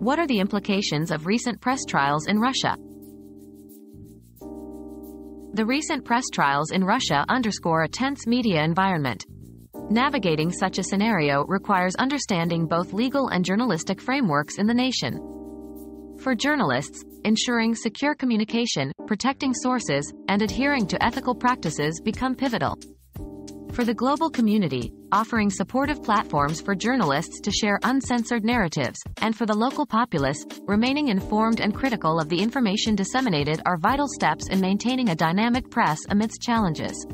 What are the implications of recent press trials in Russia? The recent press trials in Russia underscore a tense media environment. Navigating such a scenario requires understanding both legal and journalistic frameworks in the nation. For journalists, ensuring secure communication, protecting sources, and adhering to ethical practices become pivotal. For the global community, offering supportive platforms for journalists to share uncensored narratives, and for the local populace, remaining informed and critical of the information disseminated are vital steps in maintaining a dynamic press amidst challenges.